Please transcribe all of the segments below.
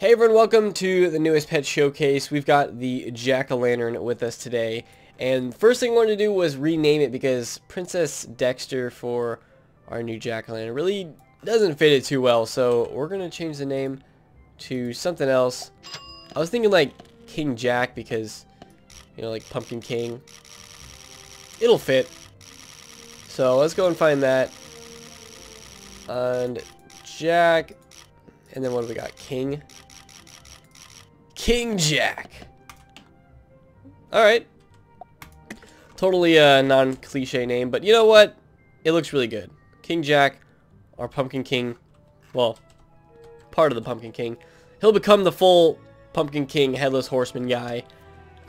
Hey everyone, welcome to the newest pet showcase. We've got the jack-o'-lantern with us today. And first thing I wanted to do was rename it because Princess Dexter for our new jack-o'-lantern really doesn't fit it too well. So we're going to change the name to something else. I was thinking like King Jack because, you know, like Pumpkin King. It'll fit. So let's go and find that. And Jack. And then what do we got? King. King Jack. Alright. Totally a non-cliche name, but you know what? It looks really good. King Jack, our Pumpkin King, well, part of the Pumpkin King. He'll become the full Pumpkin King Headless Horseman guy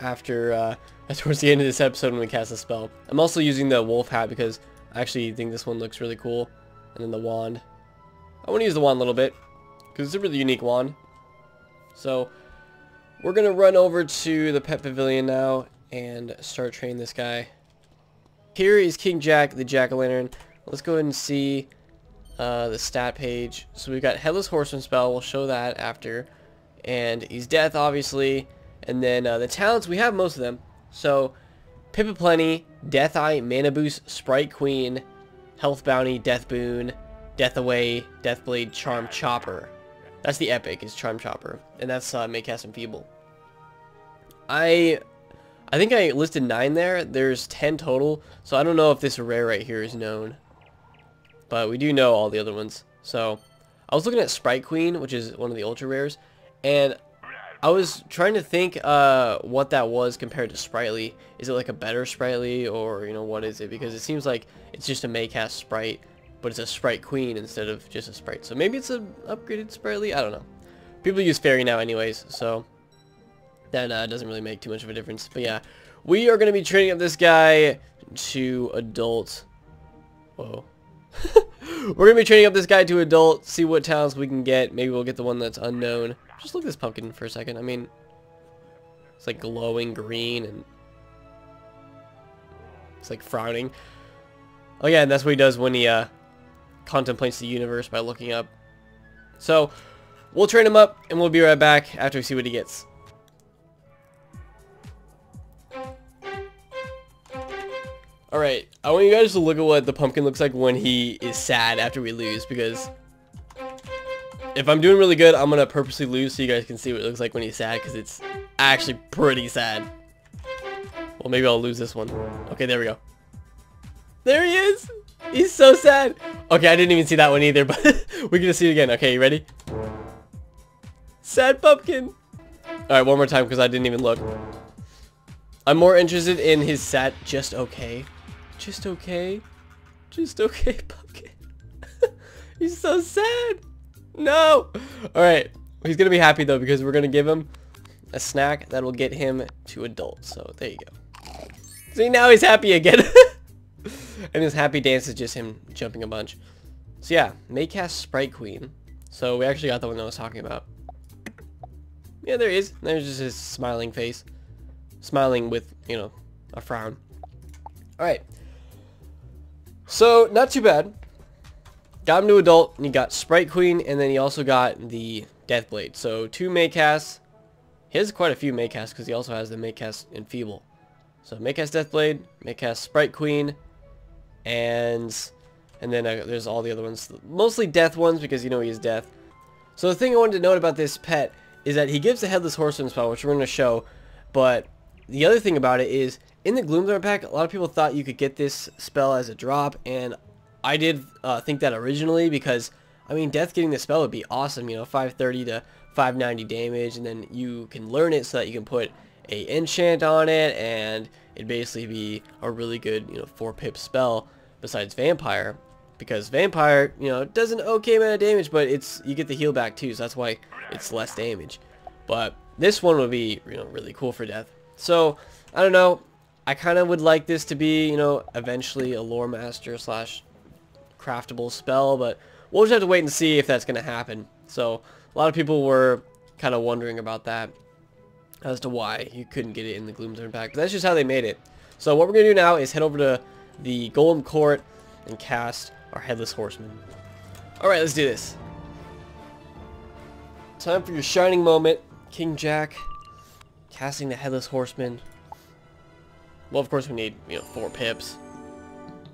after, uh, towards the end of this episode when we cast the spell. I'm also using the wolf hat because I actually think this one looks really cool. And then the wand. I want to use the wand a little bit because it's a really unique wand. So, we're going to run over to the pet pavilion now and start training this guy. Here is King Jack, the jack-o'-lantern. Let's go ahead and see uh, the stat page. So we've got Headless Horseman spell. We'll show that after. And he's death, obviously. And then uh, the talents, we have most of them. So, Pip Plenty, Death Eye, Mana Boost, Sprite Queen, Health Bounty, Death Boon, Death Away, Death Blade, Charm Chopper. That's the epic, is Charm Chopper. And that's uh, Maycast Enfeeble. I I think I listed 9 there. There's 10 total. So I don't know if this rare right here is known. But we do know all the other ones. So I was looking at Sprite Queen, which is one of the ultra rares. And I was trying to think uh, what that was compared to Sprightly. Is it like a better Sprightly or, you know, what is it? Because it seems like it's just a Maycast Sprite, but it's a Sprite Queen instead of just a Sprite. So maybe it's an upgraded Sprightly? I don't know. People use Fairy now anyways, so that uh, doesn't really make too much of a difference. But yeah, we are going to be training up this guy to adult. Whoa. We're going to be training up this guy to adult, see what talents we can get. Maybe we'll get the one that's unknown. Just look at this pumpkin for a second. I mean, it's like glowing green and it's like frowning. Oh yeah, and that's what he does when he uh, contemplates the universe by looking up. So, we'll train him up and we'll be right back after we see what he gets. Alright, I want you guys to look at what the pumpkin looks like when he is sad after we lose, because if I'm doing really good, I'm going to purposely lose so you guys can see what it looks like when he's sad, because it's actually pretty sad. Well, maybe I'll lose this one. Okay, there we go. There he is! He's so sad! Okay, I didn't even see that one either, but we're going to see it again. Okay, you ready? Sad pumpkin! Alright, one more time, because I didn't even look. I'm more interested in his sad just okay. Just okay. Just okay, Pumpkin. He's so sad. No. All right. He's going to be happy, though, because we're going to give him a snack that will get him to adult. So there you go. See, now he's happy again. And his happy dance is just him jumping a bunch. So yeah, Maycast Sprite Queen. So we actually got the one I was talking about. Yeah, there he is. There's just his smiling face. Smiling with, you know, a frown. Alright. So, not too bad. Got him to adult, and he got Sprite Queen, and then he also got the Death Blade. So, two Maycasts. He has quite a few Maycasts, because he also has the Maycast Enfeeble. So, Maycast Death Blade, Maycast Sprite Queen, and and then uh, there's all the other ones. Mostly Death ones, because you know he is Death. So, the thing I wanted to note about this pet is that he gives the Headless Horseman spell, which we're going to show, but the other thing about it is in the Gloomthorn pack, a lot of people thought you could get this spell as a drop, and I did uh, think that originally because, I mean, Death getting the spell would be awesome, you know, 530 to 590 damage, and then you can learn it so that you can put a enchant on it, and it'd basically be a really good, you know, 4-pip spell besides Vampire, because Vampire, you know, does an okay amount of damage, but it's, you get the heal back too, so that's why it's less damage. But this one would be, you know, really cool for Death. So, I don't know, I kind of would like this to be, you know, eventually a lore master slash craftable spell, but we'll just have to wait and see if that's going to happen. So, a lot of people were kind of wondering about that as to why you couldn't get it in the Gloomthorn pack, but that's just how they made it. So what we're going to do now is head over to the Golem Court and cast our Headless Horseman. Alright, let's do this. time for your shining moment. King Jack casting the Headless Horseman. Well, of course we need, you know, four pips.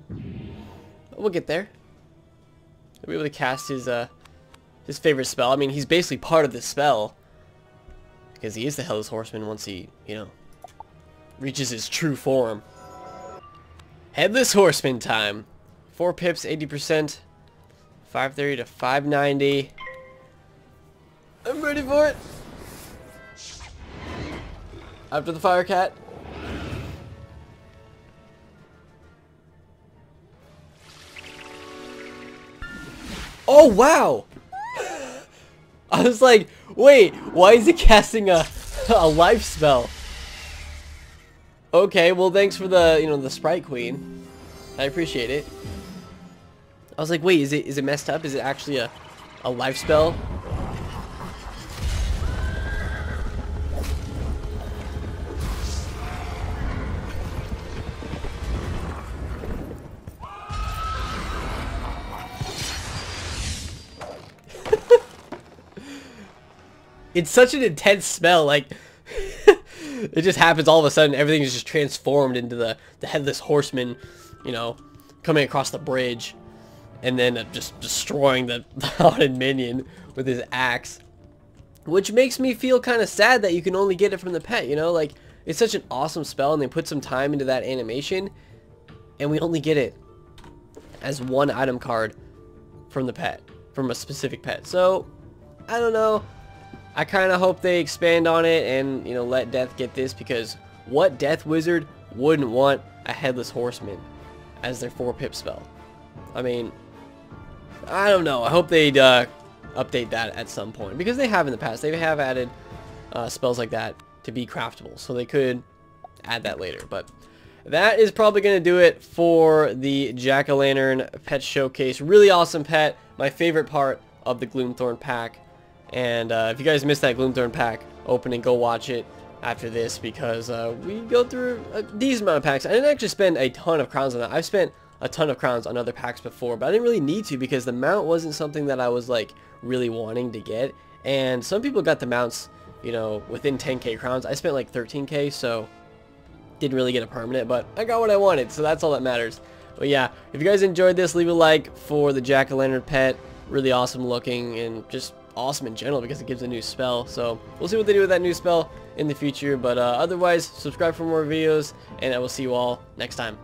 But we'll get there. We'll be able to cast his, uh, his favorite spell. I mean, he's basically part of this spell. Because he is the Headless Horseman once he, you know, reaches his true form. Headless Horseman time. Four pips, 80%. 530 to 590. I'm ready for it. After the fire cat. Oh, wow! I was like, wait, why is he casting a, a life spell? Okay, well thanks for the, you know, the Sprite Queen. I appreciate it. I was like, wait, is it is it messed up? Is it actually a, a life spell? it's such an intense smell, like it just happens all of a sudden. Everything is just transformed into the, the headless horseman, you know, coming across the bridge and then just destroying the, the haunted minion with his axe. Which makes me feel kind of sad that you can only get it from the pet, you know? Like, it's such an awesome spell and they put some time into that animation and we only get it as one item card from the pet, from a specific pet. So, I don't know. I kind of hope they expand on it and, you know, let Death get this because what Death Wizard wouldn't want a Headless Horseman as their 4-pip spell? I mean, I don't know. I hope they'd uh, update that at some point because they have in the past. They have added uh, spells like that to be craftable, so they could add that later. But that is probably going to do it for the Jack-O-Lantern Pet Showcase. Really awesome pet. My favorite part of the Gloomthorn pack. And uh, if you guys missed that Gloomthorn pack opening, go watch it after this because uh, we go through a decent amount of packs. I didn't actually spend a ton of crowns on that. I've spent a ton of crowns on other packs before, but I didn't really need to because the mount wasn't something that I was like really wanting to get. And some people got the mounts, you know, within 10k crowns. I spent like 13k, so didn't really get a permanent, but I got what I wanted, so that's all that matters. But yeah, if you guys enjoyed this, leave a like for the Jack-O-Lantern pet. Really awesome looking and just awesome in general because it gives a new spell. So we'll see what they do with that new spell in the future. But uh, otherwise, subscribe for more videos, and I will see you all next time.